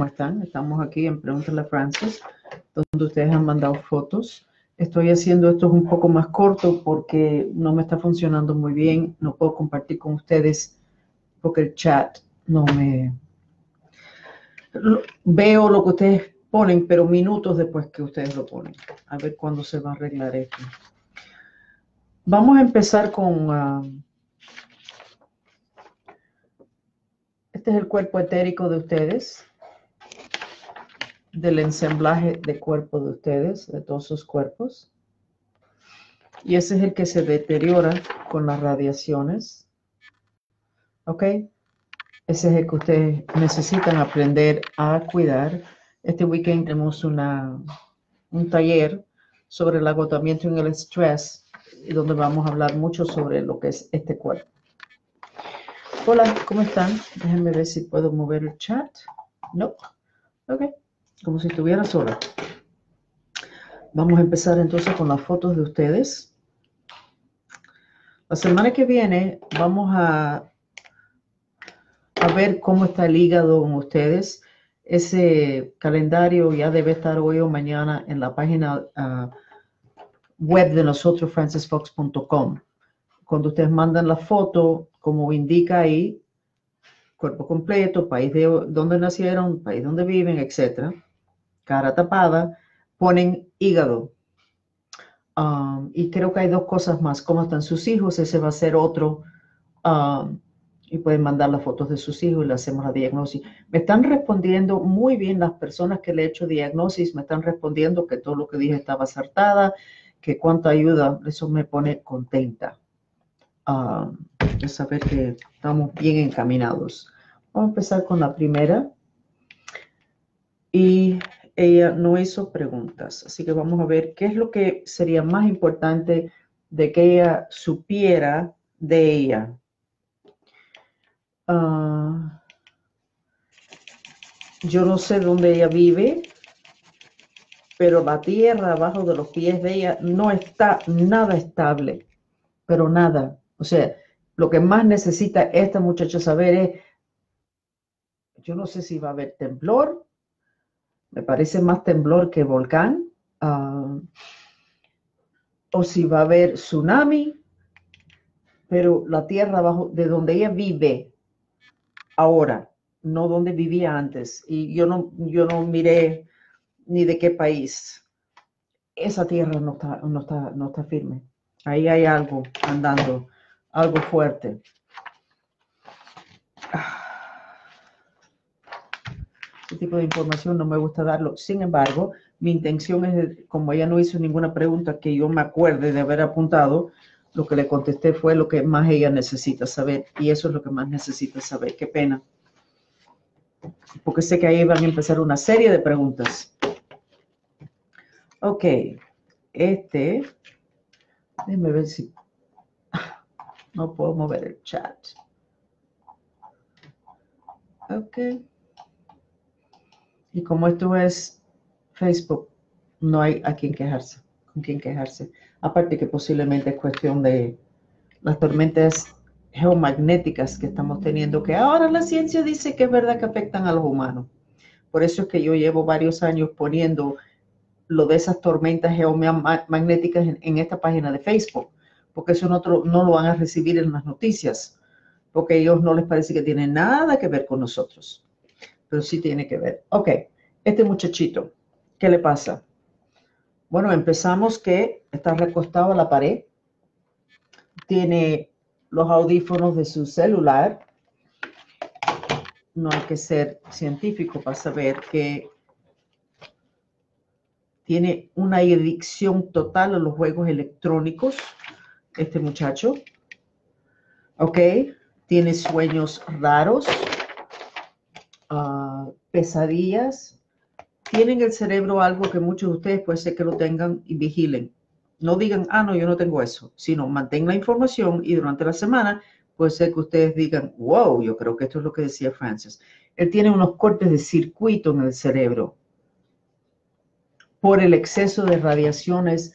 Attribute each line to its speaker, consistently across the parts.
Speaker 1: ¿cómo están? Estamos aquí en Pregúntale a Francis, donde ustedes han mandado fotos. Estoy haciendo esto un poco más corto porque no me está funcionando muy bien. No puedo compartir con ustedes porque el chat no me... Veo lo que ustedes ponen, pero minutos después que ustedes lo ponen. A ver cuándo se va a arreglar esto. Vamos a empezar con... Ah, este es el cuerpo etérico de ustedes del ensamblaje de cuerpo de ustedes, de todos sus cuerpos. Y ese es el que se deteriora con las radiaciones. ¿Ok? Ese es el que ustedes necesitan aprender a cuidar. Este weekend tenemos una, un taller sobre el agotamiento y el estrés, donde vamos a hablar mucho sobre lo que es este cuerpo. Hola, ¿cómo están? Déjenme ver si puedo mover el chat. No. Ok como si estuviera sola. Vamos a empezar entonces con las fotos de ustedes. La semana que viene vamos a, a ver cómo está el hígado en ustedes. Ese calendario ya debe estar hoy o mañana en la página ah, web de nosotros, francisfox.com. Cuando ustedes mandan la foto, como indica ahí, cuerpo completo, país de donde nacieron, país donde viven, etcétera cara tapada, ponen hígado. Um, y creo que hay dos cosas más. ¿Cómo están sus hijos? Ese va a ser otro. Um, y pueden mandar las fotos de sus hijos y le hacemos la diagnosis. Me están respondiendo muy bien las personas que le he hecho diagnosis, me están respondiendo que todo lo que dije estaba acertada, que cuánta ayuda, eso me pone contenta. Um, de saber que estamos bien encaminados. Vamos a empezar con la primera. Y ella no hizo preguntas. Así que vamos a ver qué es lo que sería más importante de que ella supiera de ella. Ah, yo no sé dónde ella vive, pero la tierra abajo de los pies de ella no está nada estable, pero nada. O sea, lo que más necesita esta muchacha saber es, yo no sé si va a haber temblor, me parece más temblor que volcán, ah, o si va a haber tsunami, pero la tierra abajo, de donde ella vive ahora, no donde vivía antes, y yo no, yo no miré ni de qué país, esa tierra no está, no está, no está firme. Ahí hay algo andando, algo fuerte. Ah tipo de información no me gusta darlo. Sin embargo, mi intención es, como ella no hizo ninguna pregunta que yo me acuerde de haber apuntado, lo que le contesté fue lo que más ella necesita saber. Y eso es lo que más necesita saber. Qué pena. Porque sé que ahí van a empezar una serie de preguntas. Ok. Este. Déjeme ver si. No puedo mover el chat. Ok. Y como esto es Facebook, no hay a quien quejarse, con quien quejarse. Aparte que posiblemente es cuestión de las tormentas geomagnéticas que estamos teniendo, que ahora la ciencia dice que es verdad que afectan a los humanos. Por eso es que yo llevo varios años poniendo lo de esas tormentas geomagnéticas en, esta página de Facebook, porque eso no, no lo van a recibir en las noticias, porque a ellos no les parece que tiene nada que ver con nosotros pero sí tiene que ver. Ok, este muchachito, ¿qué le pasa? Bueno, empezamos que está recostado a la pared, tiene los audífonos de su celular. No hay que ser científico para saber que tiene una adicción total a los juegos electrónicos, este muchacho. ¿Ok? Tiene sueños raros pesadillas, tienen el cerebro algo que muchos de ustedes puede ser que lo tengan y vigilen. No digan, ah, no, yo no tengo eso, sino mantengan la información y durante la semana puede ser que ustedes digan, wow, yo creo que esto es lo que decía Francis. Él tiene unos cortes de circuito en el cerebro por el exceso de radiaciones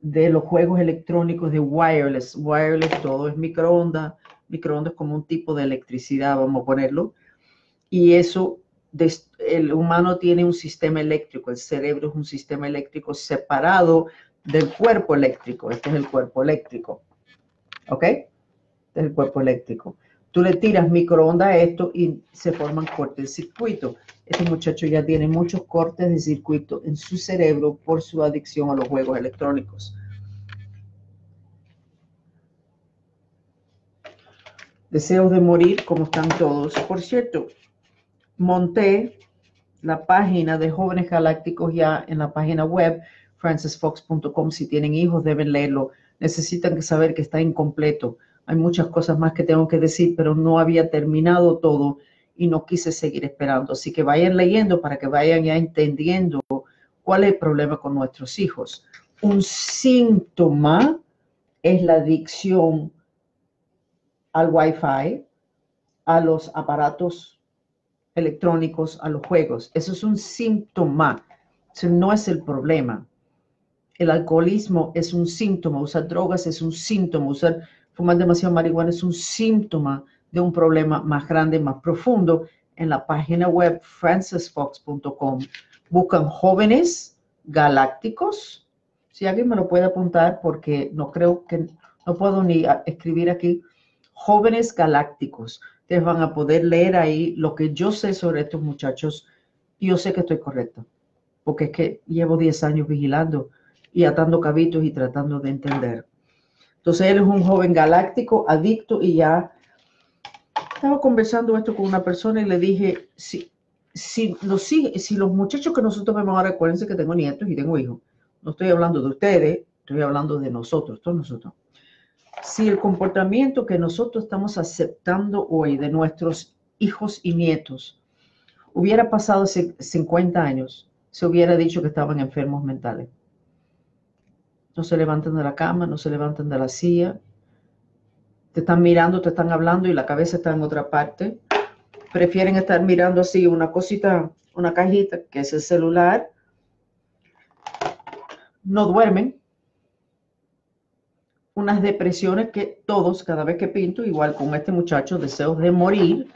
Speaker 1: de los juegos electrónicos de wireless. Wireless todo es microondas, microondas como un tipo de electricidad, vamos a ponerlo. Y eso el humano tiene un sistema eléctrico, el cerebro es un sistema eléctrico separado del cuerpo eléctrico. Este es el cuerpo eléctrico. ¿Ok? Este es el cuerpo eléctrico. Tú le tiras microondas a esto y se forman cortes de circuito. Este muchacho ya tiene muchos cortes de circuito en su cerebro por su adicción a los juegos electrónicos. Deseos de morir como están todos. Por cierto, monté la página de Jóvenes Galácticos ya en la página web francisfox.com. Si tienen hijos deben leerlo. Necesitan saber que está incompleto hay muchas cosas más que tengo que decir, pero no había terminado todo y no quise seguir esperando. Así que vayan leyendo para que vayan ya entendiendo cuál es el problema con nuestros hijos. Un síntoma es la adicción al Wi-Fi, a los aparatos electrónicos, a los juegos. Eso es un síntoma. No es el problema. El alcoholismo es un síntoma, usar drogas es un síntoma, usar fumar demasiado marihuana es un síntoma de un problema más grande, más profundo. En la página web francisfox.com buscan jóvenes galácticos. Si alguien me lo puede apuntar, porque no creo que, no puedo ni escribir aquí, jóvenes galácticos. Ustedes van a poder leer ahí lo que yo sé sobre estos muchachos. Y yo sé que estoy correcto, porque es que llevo 10 años vigilando y atando cabitos y tratando de entender. Entonces él es un joven galáctico, adicto y ya estaba conversando esto con una persona y le dije, si, si, los, si los muchachos que nosotros vemos ahora, acuérdense que tengo nietos y tengo hijos, no estoy hablando de ustedes, estoy hablando de nosotros, todos nosotros. Si el comportamiento que nosotros estamos aceptando hoy de nuestros hijos y nietos hubiera pasado hace 50 años, se hubiera dicho que estaban enfermos mentales no se levantan de la cama, no se levantan de la silla, te están mirando, te están hablando y la cabeza está en otra parte. Prefieren estar mirando así una cosita, una cajita, que es el celular. No duermen. Unas depresiones que todos, cada vez que pinto, igual con este muchacho, deseos de morir.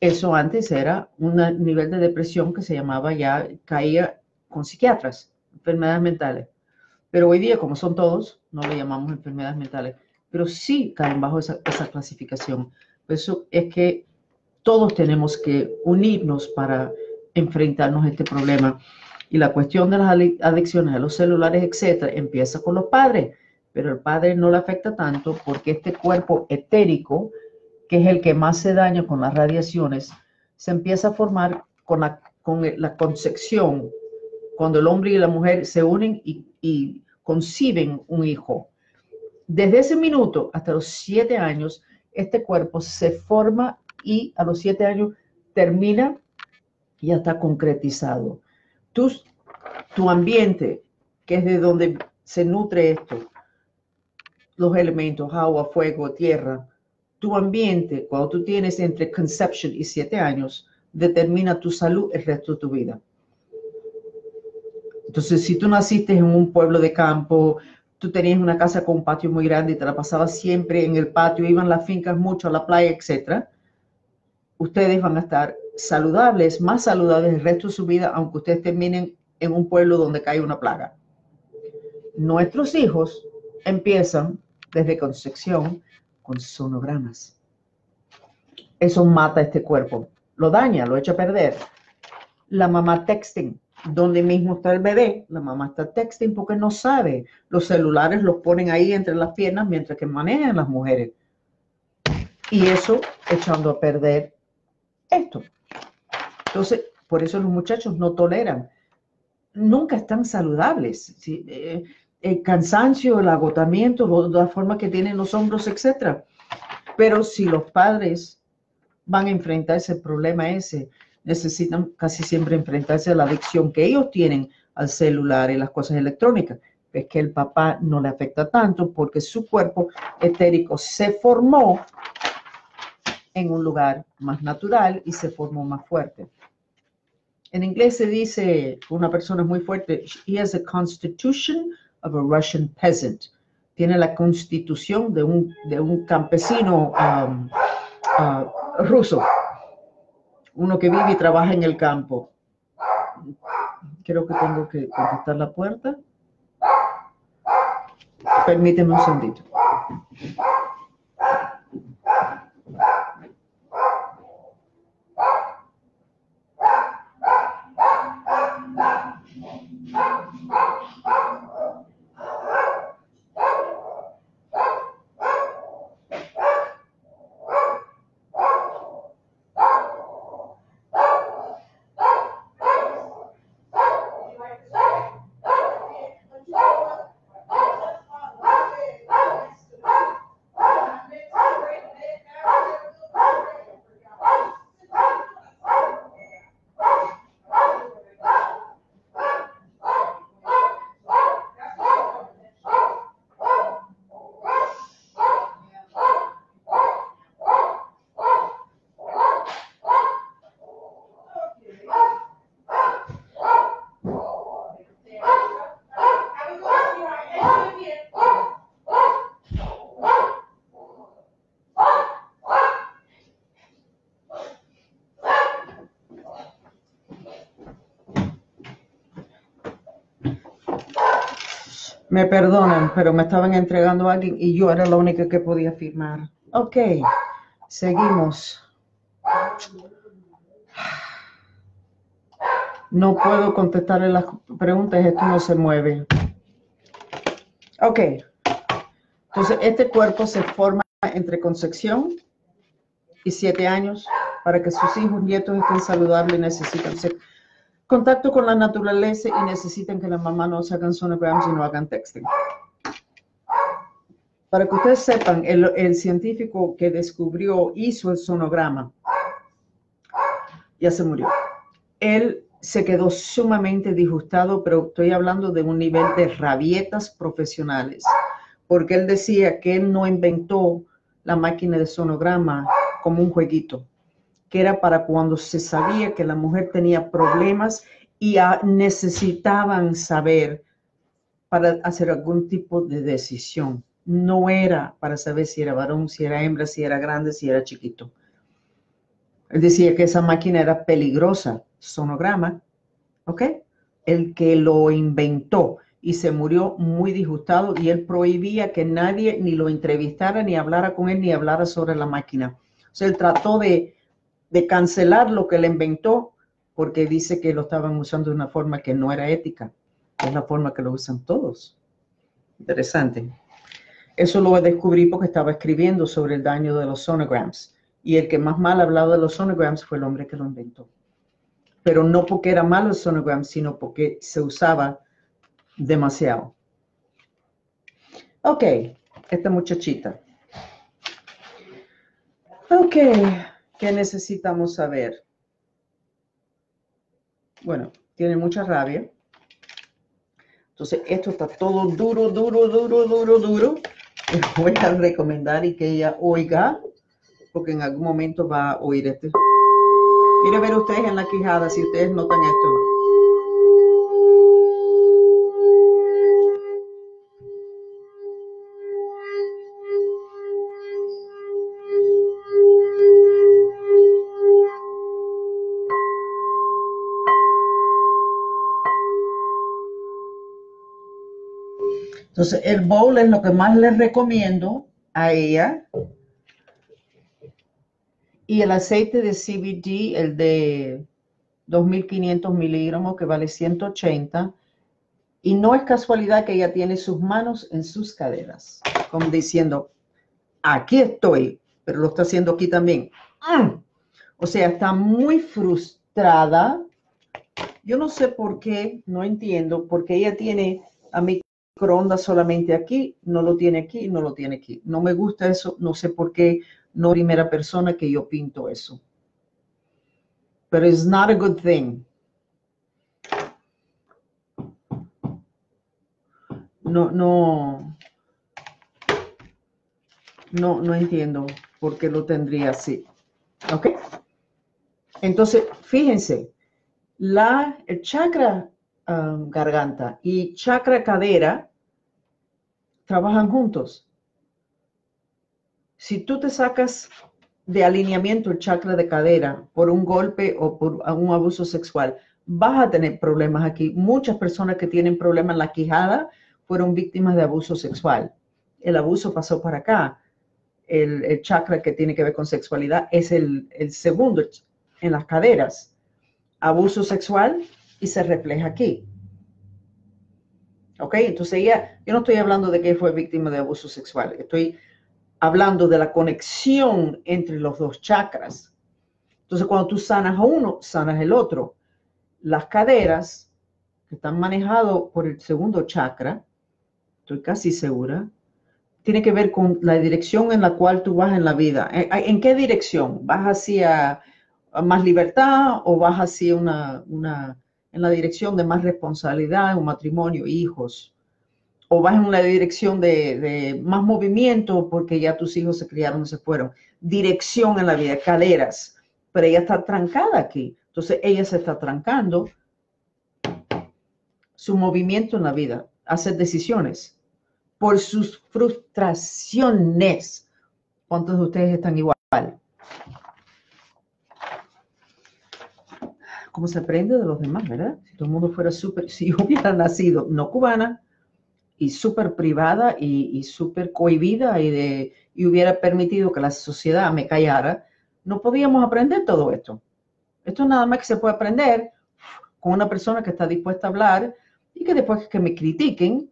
Speaker 1: Eso antes era un nivel de depresión que se llamaba ya, caía con psiquiatras, enfermedades mentales. Pero hoy día, como son todos, no le llamamos enfermedades mentales, pero sí caen bajo esa, clasificación. Por eso es que todos tenemos que unirnos para enfrentarnos a este problema. Y la cuestión de las adicciones a los celulares, etcétera, empieza con los padres, pero el padre no le afecta tanto porque este cuerpo etérico, que es el que más se daña con las radiaciones, se empieza a formar con la, con la concepción cuando el hombre y la mujer se unen y, conciben un hijo. Desde ese minuto hasta los siete años, este cuerpo se forma y a los siete años termina y ya está concretizado. Tu, tu ambiente, que es de donde se nutre esto, los elementos, agua, fuego, tierra, tu ambiente, cuando tú tienes entre conception y siete años, determina tu salud el resto de tu vida. Entonces, si tú naciste en un pueblo de campo, tú tenías una casa con un patio muy grande y te la pasabas siempre en el patio, iban las fincas mucho a la playa, etcétera, ustedes van a estar saludables, más saludables el resto de su vida, aunque ustedes terminen en un pueblo donde cae una plaga. Nuestros hijos empiezan desde concepción con sonogramas. Eso mata este cuerpo, lo daña, lo echa a perder. La mamá texting, donde mismo está el bebé, la mamá está texting porque no sabe. Los celulares los ponen ahí entre las piernas mientras que manejan las mujeres. Y eso echando a perder esto. Entonces, por eso los muchachos no toleran. Nunca están saludables. Eh, el cansancio, el agotamiento, la forma que tienen los hombros, etc. Pero si los padres van a enfrentar ese problema ese, necesitan casi siempre enfrentarse a la adicción que ellos tienen al celular y las cosas electrónicas. Es que el papá no le afecta tanto porque su cuerpo etérico se formó en un lugar más natural y se formó más fuerte. En inglés se dice, una persona muy fuerte, he has a constitution of a Russian peasant. Tiene la constitución de un, de un campesino um, uh, ruso uno que vive y trabaja en el campo. Creo que tengo que contestar la puerta. Permíteme un segundito. Me perdonan, pero me estaban entregando a alguien y yo era la única que podía firmar. Ok, seguimos. No puedo contestarle las preguntas, esto no se mueve. Ok, entonces este cuerpo se forma entre concepción y siete años para que sus hijos, nietos estén saludables y necesitan ser contacto con la naturaleza y necesitan que la mamá no hagan sonograms y no hagan texting. Para que ustedes sepan, el, científico que descubrió, hizo el sonograma, ya se murió. Él se quedó sumamente disgustado, pero estoy hablando de un nivel de rabietas profesionales, porque él decía que él no inventó la máquina de sonograma como un jueguito era para cuando se sabía que la mujer tenía problemas y necesitaban saber para hacer algún tipo de decisión. No era para saber si era varón, si era hembra, si era grande, si era chiquito. Él decía que esa máquina era peligrosa, sonograma, ¿ok? El que lo inventó y se murió muy disgustado y él prohibía que nadie ni lo entrevistara, ni hablara con él, ni hablara sobre la máquina. O sea, él trató de de cancelar lo que le inventó porque dice que lo estaban usando de una forma que no era ética. Es la forma que lo usan todos. Interesante. Eso lo descubrí porque estaba escribiendo sobre el daño de los sonograms. Y el que más mal hablado de los sonograms fue el hombre que lo inventó. Pero no porque era malo el sonogram, sino porque se usaba demasiado. Ok, esta muchachita. Ok. ¿Qué necesitamos saber? Bueno, tiene mucha rabia. Entonces, esto está todo duro, duro, duro, duro, duro. Les voy a recomendar y que ella oiga, porque en algún momento va a oír esto. Miren ver ustedes en la quijada si ustedes notan esto. Entonces, el bowl es lo que más les recomiendo a ella. Y el aceite de CBD, el de 2.500 miligramos, que vale 180. Y no es casualidad que ella tiene sus manos en sus caderas, como diciendo, aquí estoy, pero lo está haciendo aquí también. Mm. O sea, está muy frustrada. Yo no sé por qué, no entiendo, porque ella tiene a mi microondas solamente aquí, no lo tiene aquí, no lo tiene aquí. No me gusta eso, no sé por qué, no primera persona que yo pinto eso. Pero it's not a good thing. No, no, no, no entiendo por qué lo tendría así. ¿Ok? Entonces, fíjense, la, el chakra Garganta y chakra cadera trabajan juntos. Si tú te sacas de alineamiento el chakra de cadera por un golpe o por un abuso sexual, vas a tener problemas aquí. Muchas personas que tienen problemas en la quijada fueron víctimas de abuso sexual. El abuso pasó para acá. El, chakra que tiene que ver con sexualidad es el segundo en las caderas. Abuso sexual y se refleja aquí. ¿Ok? Entonces ella, yo no estoy hablando de que fue víctima de abuso sexual, estoy hablando de la conexión entre los dos chakras. Entonces cuando tú sanas a uno, sanas el otro. Las caderas, que están manejadas por el segundo chakra, estoy casi segura, tiene que ver con la dirección en la cual tú vas en la vida. ¿En, qué dirección? ¿Vas hacia más libertad o vas hacia una, una en la dirección de más responsabilidad, un matrimonio, hijos, o vas en la dirección de, más movimiento porque ya tus hijos se criaron y se fueron. Dirección en la vida, caderas, pero ella está trancada aquí. Entonces ella se está trancando su movimiento en la vida, hacer decisiones por sus frustraciones. ¿Cuántos de ustedes están igual? Cómo se aprende de los demás, ¿verdad? Si todo el mundo fuera súper, si hubiera nacido no cubana y súper privada y, súper cohibida y, de, y hubiera permitido que la sociedad me callara, no podíamos aprender todo esto. Esto es nada más que se puede aprender con una persona que está dispuesta a hablar y que después que me critiquen,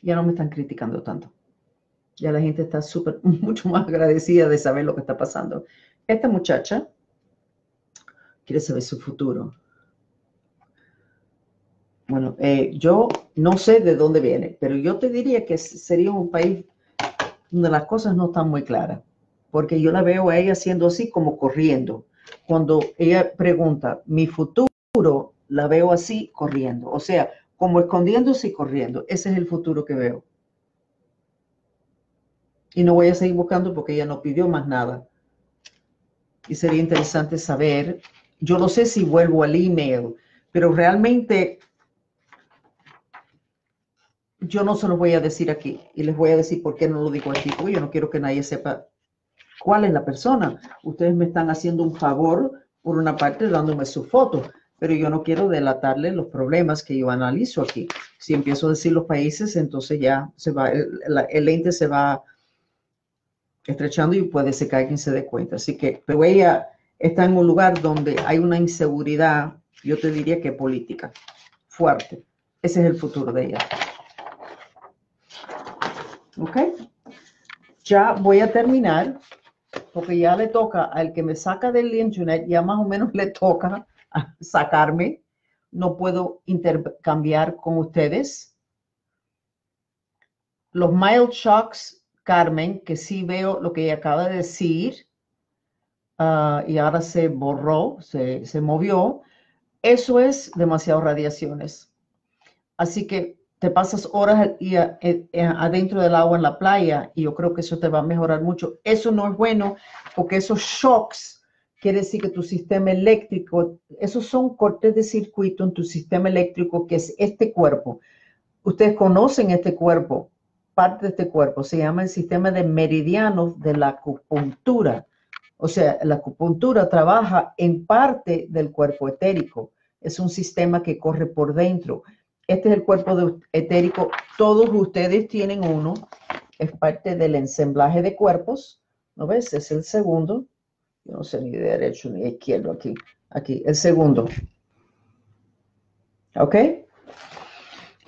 Speaker 1: ya no me están criticando tanto. Ya la gente está súper, mucho más agradecida de saber lo que está pasando. Esta muchacha quiere saber su futuro. Bueno, eh, yo no sé de dónde viene, pero yo te diría que sería un país donde las cosas no están muy claras, porque yo la veo a ella haciendo así como corriendo. Cuando ella pregunta, mi futuro, la veo así corriendo, o sea, como escondiéndose y corriendo. Ese es el futuro que veo. Y no voy a seguir buscando porque ella no pidió más nada. Y sería interesante saber, yo no sé si vuelvo al email, pero realmente yo no se lo voy a decir aquí. Y les voy a decir por qué no lo digo aquí, porque yo no quiero que nadie sepa cuál es la persona. Ustedes me están haciendo un favor, por una parte, dándome su foto, pero yo no quiero delatarle los problemas que yo analizo aquí. Si empiezo a decir los países, entonces ya se va, el, el ente se va estrechando y puede ser que alguien se dé cuenta. Así que, pero ella está en un lugar donde hay una inseguridad, yo te diría que política, fuerte. Ese es el futuro de ella. ¿Ok? Ya voy a terminar, porque ya le toca al que me saca del internet, ya más o menos le toca sacarme. No puedo intercambiar con ustedes. Los mild shocks Carmen, que sí veo lo que acaba de decir, ah, y ahora se borró, se, movió, eso es demasiado radiaciones. Así que te pasas horas adentro del agua en la playa y yo creo que eso te va a mejorar mucho. Eso no es bueno porque esos shocks quiere decir que tu sistema eléctrico, esos son cortes de circuito en tu sistema eléctrico que es este cuerpo. Ustedes conocen este cuerpo, parte de este cuerpo se llama el sistema de meridianos de la acupuntura. O sea, la acupuntura trabaja en parte del cuerpo etérico. Es un sistema que corre por dentro. Este es el cuerpo etérico. Todos ustedes tienen uno. Es parte del ensamblaje de cuerpos. ¿No ves? Es el segundo. Yo no sé ni de derecho ni de izquierdo aquí. Aquí, el segundo. ¿Ok?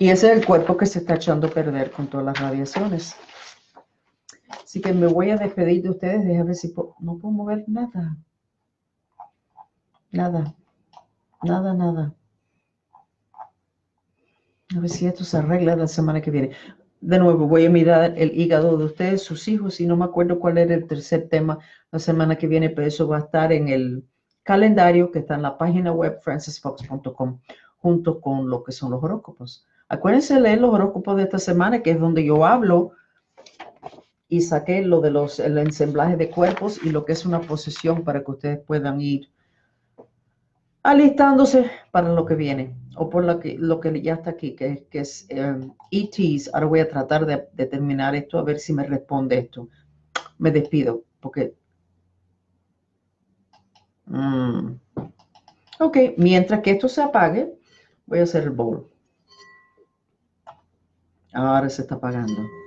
Speaker 1: Y ese es el cuerpo que se está echando a perder con todas las radiaciones. Así que me voy a despedir de ustedes. Déjame ver si no puedo mover nada. Nada. Nada, nada. A ver si esto se arregla la semana que viene. De nuevo, voy a mirar el hígado de ustedes, sus hijos, y no me acuerdo cuál era el tercer tema la semana que viene, pero eso va a estar en el calendario que está en la página web francisfox.com junto con lo que son los horóscopos. Acuérdense de leer los horóscopos de esta semana, que es donde yo hablo y saqué lo de los, el ensamblaje de cuerpos y lo que es una posesión para que ustedes puedan ir alistándose para lo que viene o por lo que, ya está aquí, que, es ETs. Ahora voy a tratar de, terminar esto, a ver si me responde esto. Me despido, porque... Mm, ok, mientras que esto se apague, voy a hacer el bowl. Ahora se está apagando.